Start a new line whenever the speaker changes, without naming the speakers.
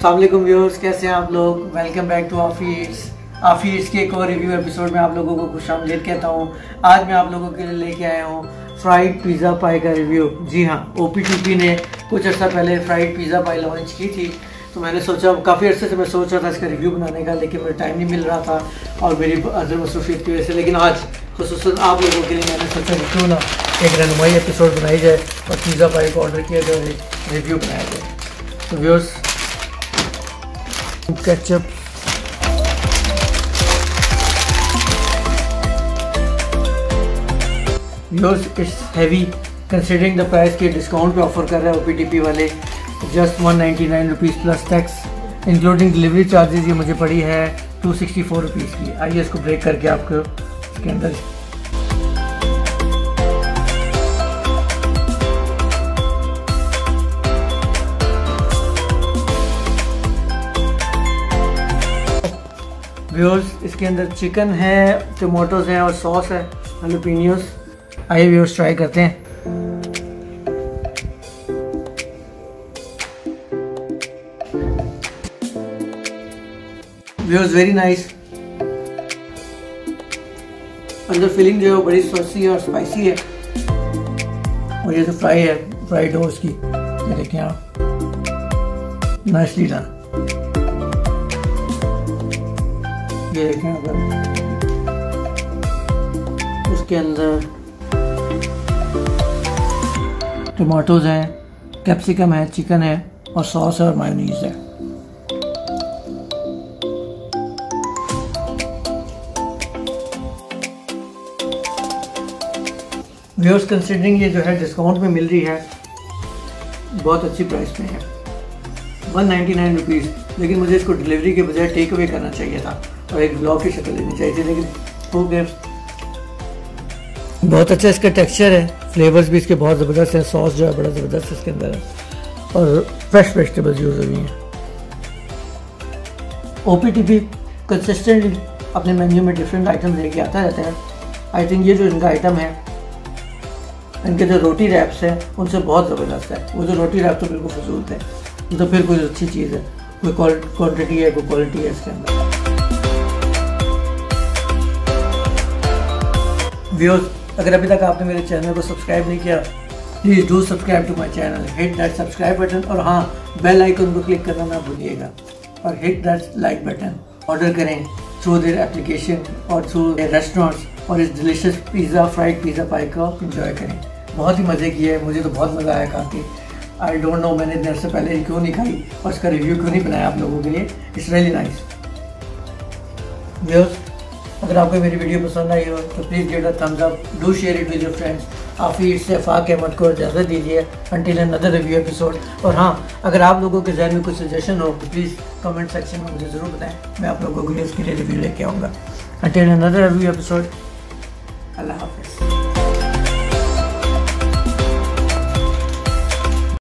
अल्लाम viewers कैसे हैं आप लोग? Welcome back to office office के एक और रिव्यू एपिसोड में आप लोगों को खुश आमदीद कहता हूँ। आज मैं आप लोगों के लिए लेके आया हूँ फ्राइड पिज़्ज़ा पाई का रिव्यू जी हाँ ओ ने कुछ अर्सा पहले फ्राइड पिज़्ज़ा पाई लॉन्च की थी। तो मैंने सोचा, काफ़ी अर्से से मैं सोच रहा था इसका रिव्यू बनाने का, लेकिन मुझे टाइम नहीं मिल रहा था और मेरी अदर मसरूफियत की वजह से। लेकिन आज खसूस आप लोगों के लिए मैंने सोचा कि क्यों ना एक रनुमाई एपिसोड बनाई जाए और पिज़्ज़ा पाई को ऑर्डर किया जाए रिव्यू बनाया जाए। तो viewers ketchup. Yours it's heavy. Considering the price के डिस्काउंट पे ऑफ़र कर रहा है ओ पी टी पी वाले just one ninety nine rupees plus tax including delivery charges ये मुझे पड़ी है टू सिक्सटी फोर रुपीज़ की। आइए इसको ब्रेक करके आपको इसके अंदर व्यूअर्स इसके अंदर चिकन है टमाटोज हैं और सॉस है हलोपिनियोस आइए व्यूअर्स ट्राई करते हैं. व्यूअर्स वेरी नाइस अंदर फिलिंग जो है वो बड़ी सॉसी और स्पाइसी है. और ये जो फ्राई है फ्राइड हो उसकी देखें आप. नाइसली डन ये देखें अगर उसके अंदर टमाटोज हैं कैप्सिकम है चिकन है और सॉस है और मायोनीज है। व्यूअर्स कंसिडरिंग ये जो है डिस्काउंट में मिल रही है, बहुत अच्छी प्राइस में है। वन नाइन्टी नाइन रुपीज़ लेकिन मुझे इसको डिलीवरी के बजाय टेक अवे करना चाहिए था। और एक ब्लॉक की शक्ल लेनी चाहिए थी लेकिन हो गया बहुत अच्छा इसका टेक्सचर है। फ्लेवर्स भी इसके बहुत ज़बरदस्त हैं। सॉस जो है बड़ा ज़बरदस्त है इसके अंदर। है और फ्रेश वेजिटेबल्स यूज़ हुई हैं। O P T P consistently अपने मेन्यू में डिफरेंट आइटम लेके आता रहता है। आई थिंक ये जो इनका आइटम है, इनके जो रोटी रैप्स हैं, उनसे बहुत ज़बरदस्त है। वो जो रोटी रैप तो बिल्कुल फजूल थे तो फिर कोई अच्छी चीज़ है। कोई क्वान्टिटी है, कोई क्वालिटी है इसके अंदर। व्यूअर्स अगर अभी तक आपने मेरे चैनल को सब्सक्राइब नहीं किया please do subscribe to my channel hit that subscribe button और हाँ बेल आइकन को क्लिक करना ना भूलिएगा। और hit that like button order करें थ्रू देर एप्लीकेशन और थ्रू देर रेस्टोरेंट्स और इस delicious pizza fried pizza pie को इन्जॉय करें। बहुत ही मज़े किए, मुझे तो बहुत मज़ा आया काफ़ी। आई डोंट नो मैंने देर से पहले क्यों नहीं खाई और इसका रिव्यू क्यों नहीं बनाया आप लोगों के लिए? इट्स रियली नाइस व्यूअर्स अगर आपको मेरी वीडियो पसंद आई हो तो please give a thumbs up do share it with your friends आफिर से फाक अहमद को इजाज़त दीजिए अंटिल अनदर रिव्यू एपिसोड और हाँ अगर आप लोगों के जहन में कुछ सजेशन हो तो प्लीज़ कमेंट सेक्शन में मुझे ज़रूर बताएँ। मैं आप लोगों के लिए उसके लिए रिव्यू लेके आऊँगा। अंटिल अनदर रिव्यू एपिसोड अल्लाह हाफिज़।